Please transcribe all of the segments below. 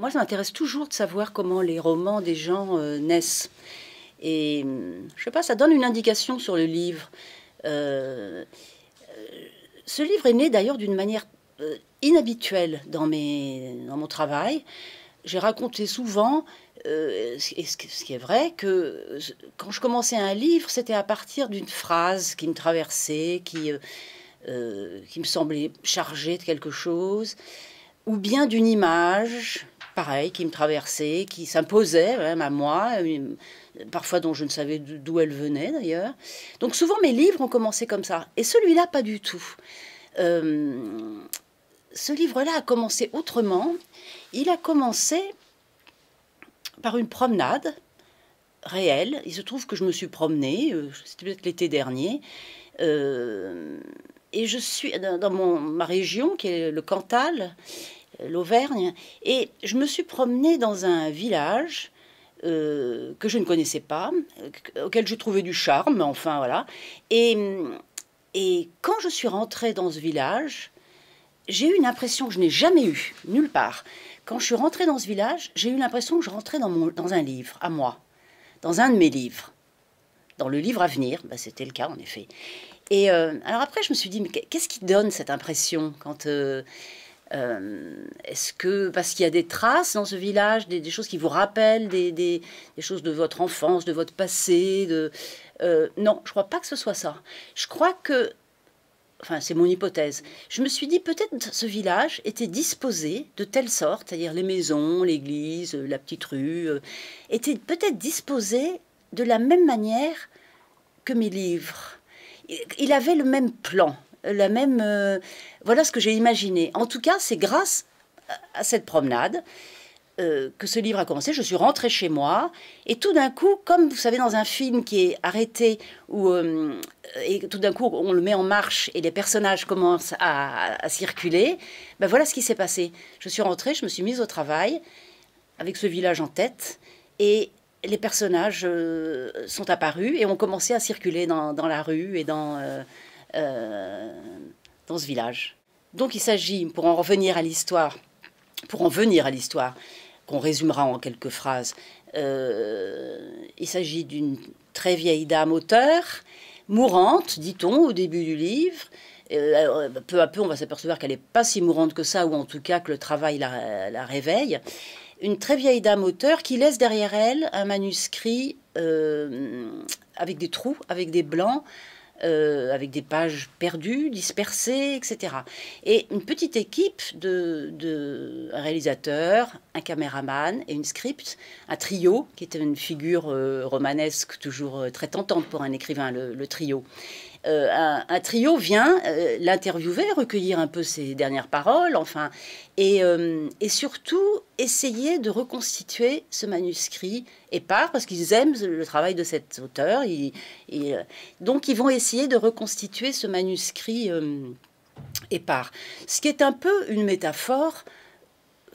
moi, ça m'intéresse toujours de savoir comment les romans des gens naissent. Et je sais pas, ça donne une indication sur le livre. ce livre est né d'ailleurs d'une manière inhabituelle dans, mes, dans mon travail. J'ai raconté souvent, euh, et ce, qui est vrai, que quand je commençais un livre, c'était à partir d'une phrase qui me traversait, qui, euh, euh, qui me semblait chargée de quelque chose, ou bien d'une image, qui me traversait, qui s'imposait même à moi, parfois dont je ne savais d'où elle venait d'ailleurs. Donc souvent mes livres ont commencé comme ça, et celui-là pas du tout ce livre-là a commencé autrement. Il a commencé par une promenade réelle. Il se trouve que je me suis promenée, euh, c'était peut-être l'été dernier, euh, et je suis dans, mon, ma région, qui est le Cantal, l'Auvergne, et je me suis promenée dans un village euh, que je ne connaissais pas, auquel je trouvais du charme, enfin voilà. Et, et quand je suis rentrée dans ce village, j'ai eu une impression que je n'ai jamais eue, nulle part. Quand je suis rentrée dans ce village, j'ai eu l'impression que je rentrais dans, mon, dans un livre, à moi, dans un de mes livres. Dans le livre à venir, bah, c'était le cas en effet. Et euh, alors après, je me suis dit, mais qu'est-ce qui donne cette impression quand... Euh, euh, est-ce que parce qu'il y a des traces dans ce village, des, choses qui vous rappellent des, choses de votre enfance, de votre passé de, Non, je crois pas que ce soit ça. Je crois que enfin c'est mon hypothèse, je me suis dit peut-être ce village était disposé de telle sorte, c'est-à-dire les maisons, l'église, la petite rue, euh, étaient peut-être disposés de la même manière que mes livres. Il avait le même plan, la même... Euh, voilà ce que j'ai imaginé. En tout cas, c'est grâce à cette promenade euh, que ce livre a commencé, je suis rentrée chez moi et tout d'un coup, comme vous savez dans un film qui est arrêté où euh, et tout d'un coup on le met en marche et les personnages commencent à, circuler, ben voilà ce qui s'est passé. Je suis rentrée, je me suis mise au travail avec ce village en tête et les personnages sont apparus et ont commencé à circuler dans la rue et dans, dans ce village. Donc il s'agit, pour en revenir à l'histoire, pour en venir à l'histoire, qu'on résumera en quelques phrases. Euh, il s'agit d'une très vieille dame auteur, mourante, dit-on, au début du livre. Euh, peu à peu, on va s'apercevoir qu'elle n'est pas si mourante que ça, ou en tout cas que le travail la, réveille. Une très vieille dame auteur qui laisse derrière elle un manuscrit euh, avec des trous, avec des blancs, euh, avec des pages perdues, dispersées, etc. Et une petite équipe de, de un réalisateur, un caméraman et une script, un trio, qui était une figure euh, romanesque toujours euh, très tentante pour un écrivain, le trio. Euh, un, trio vient euh, l'interviewer, recueillir un peu ses dernières paroles, enfin, et, euh, surtout essayer de reconstituer ce manuscrit épars, parce qu'ils aiment le travail de cet auteur. donc, ils vont essayer de reconstituer ce manuscrit épars. Ce qui est un peu une métaphore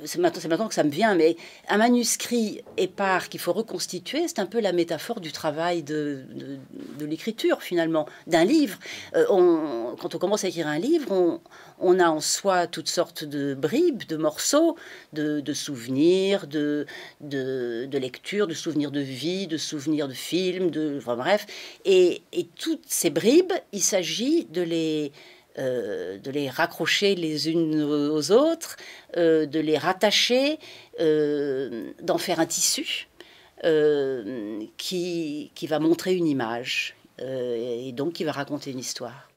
c'est maintenant, que ça me vient, mais un manuscrit épars qu'il faut reconstituer, c'est un peu la métaphore du travail de, l'écriture, finalement, d'un livre. Euh, quand on commence à écrire un livre, on, a en soi toutes sortes de bribes, de morceaux, de, souvenirs, de, de, lecture, de souvenirs de vie, de souvenirs de films, de, bref. Et toutes ces bribes, il s'agit de les euh, de les raccrocher les unes aux autres, euh, de les rattacher, euh, d'en faire un tissu qui, qui, va montrer une image et donc qui va raconter une histoire.